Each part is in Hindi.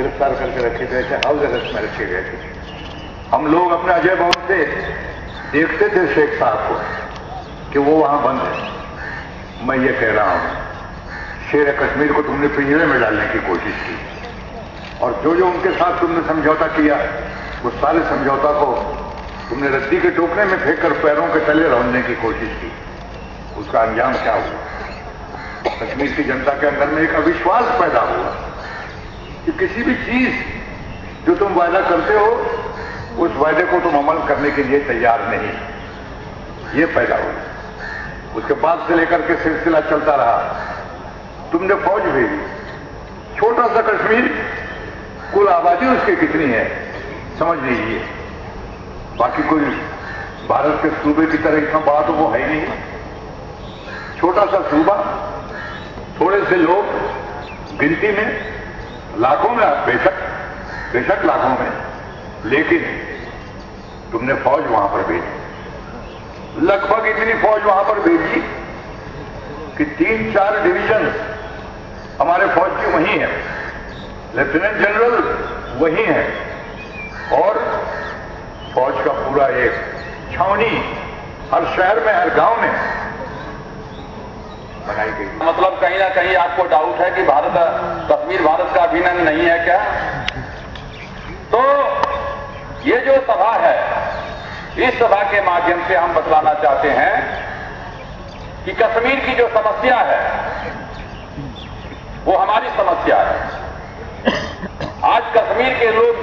गिरफ़्तार करके रखे गए थे, हाउस अरेस्ट में रखे गए थे। हम लोग अपने अजय भवन से देखते थे शेख साहब को कि वो वहाँ बंद है। मैं ये कह रहा हूँ, शेर कश्मीर को तुमने पिंजरे में डालने की कोशिश की। और जो जो उनके साथ तुमने समझौता किया, वो सारे समझौता को तुमने रद्दी के टोकरे में फेंक कर पैरों के तले रौंदने की कोशिश की। उसका अंजाम क्या हुआ? कश्मीर की जनता के अंदर में एक अविश्वास पैदा हुआ। कि किसी भी चीज़ जो तुम वायदा करते हो, उस वायदे को तुम अमल करने के लिए तैयार नहीं। ये पैदा हुआ। उसके बाद से लेकर के सिलसिला चलता रहा। तुमने फौज भेजी। छोटा सा कश्मीर, कुल आबादी उसकी कितनी है, समझ लीजिए बाकी कोई भारत के सूबे की तरह इतना बड़ा तो वो है ही नहीं। छोटा सा सूबा, थोड़े से लोग गिनती में लाखों में, बेशक बेशक लाखों में। लेकिन तुमने फौज वहाँ पर भेजी। लगभग इतनी फौज वहाँ पर भेजी कि तीन चार डिवीज़न हमारे फौज की वही है। लेफ्टिनेंट जनरल वही है। और फौज का पूरा एक छावनी हर शहर में, हर गाँव में बनाई गई। मतलब कहीं ना कहीं आपको डाउट है कि भारत, कश्मीर भारत का अभिन्न नहीं है क्या? तो ये जो सभा है, इस सभा के माध्यम से हम बतलाना चाहते हैं कि कश्मीर की जो समस्या है, वो हमारी समस्या है। आज कश्मीर के लोग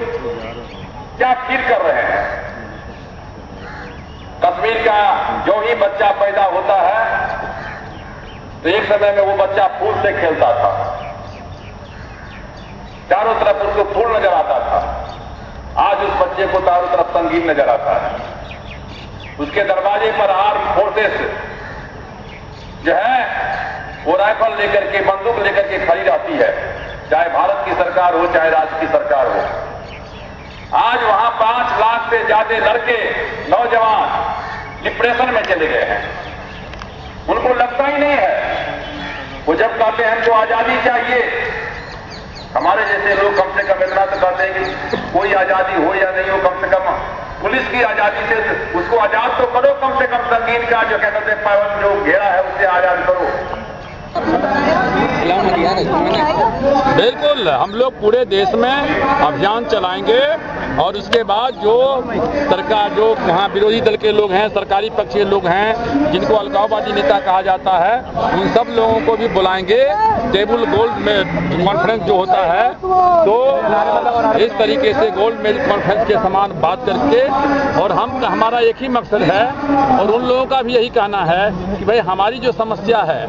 क्या फील कर रहे हैं? कश्मीर का जो ही बच्चा पैदा होता है तो एक समय में वो बच्चा फूल से खेलता था। चारों तरफ़ उसको फूल नज़र आता था। आज उस बच्चे को चारों तरफ़ संगीन नज़र आता है। उसके दरवाजे पर आर्म फोर्सेस जो है, वो राइफल लेकर के, बंदूक लेकर के खड़ी रहती है। चाहे भारत की सरकार हो, चाहे राज्य की सरकार हो। आज वहाँ पाँच लाख से ज़्यादा लड़के, नौजवान डिप्रेशन में चले गए हैं। उनको लगता ही नहीं है। जब कहते हैं, हमको आज़ादी चाहिए। हमारे जैसे लोग कम से कम इतना तो कहते हैं कि कोई आज़ादी हो या नहीं हो, कम से कम पुलिस की आज़ादी से उसको आज़ाद तो करो, कम से कम संगीन का जो कहते हैं पावन जो घेरा है उससे आज़ाद करो। बिल्कुल, हम लोग पूरे देश में अभियान चलाएँगे। और उसके बाद जो सरकार, जो वहाँ विरोधी दल के लोग हैं, सरकारी पक्ष के लोग हैं, जिनको अलगाववादी नेता कहा जाता है, उन सब लोगों को भी बुलाएँगे। टेबल गोल्ड में कॉन्फ्रेंस जो होता है तो इस तरीके से गोल्ड मेज कॉन्फ्रेंस के समान बात करके, और हम, हमारा एक ही मकसद है, और उन लोगों का भी यही कहना है कि भाई, हमारी जो समस्या है,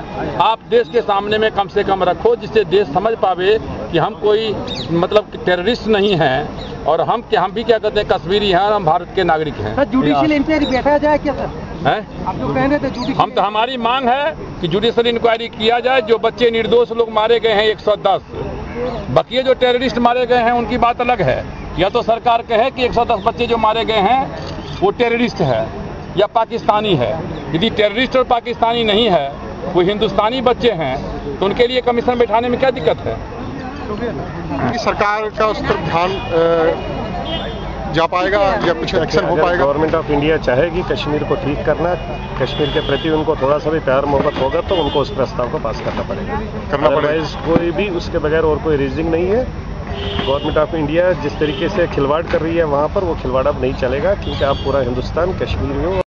आप देश के सामने में कम से कम रखो, जिससे देश समझ पावे कि हम कोई मतलब टेररिस्ट नहीं हैं और हम क्या हम भी क्या कहते हैं कश्मीरी हैं और हम भारत के नागरिक हैं। सर जुडिशियल इंक्वायरी बैठा जाए क्या सर? हैं? आप जो कह रहे थे जुडिशियल हम तो हमारी मांग है कि जुडिशियल इंक्वायरी किया जाए जो बच्चे निर्दोष लोग मारे गए हैं 110 बाकी जो टेररिस्ट मारे गए हैं उनकी बात अलग है। या तो सरकार कहे कि 110 बच्चे जो मारे गए हैं वो टेररिस्ट है या पाकिस्तानी है। यदि टेररिस्ट और पाकिस्तानी नहीं है वो हिंदुस्तानी बच्चे हैं तो उनके लिए कमीशन बैठाने में क्या दिक्कत है? कि सरकार का उस पर ध्यान जा पाएगा या कुछ एक्शन हो पाएगा? गवर्नमेंट ऑफ़ इंडिया चाहेगी कश्मीर को ठीक करना कश्मीर के प्रति उनको थोड़ा सा भी प्यार मोहब्बत होगा तो उनको उस प्रस्ताव को पास करना पड़ेगा। करना पड़ेगा। कोई भी उसके बगैर और कोई रीजनिंग नहीं है। गवर्नमेंट ऑफ़ इंडिया जिस तरीके से खिलवाड़ कर रही है वहाँ पर वो खिलवाड़ अब नहीं चलेगा क्योंकि आप पूरा हिंदुस्तान कश्मीर में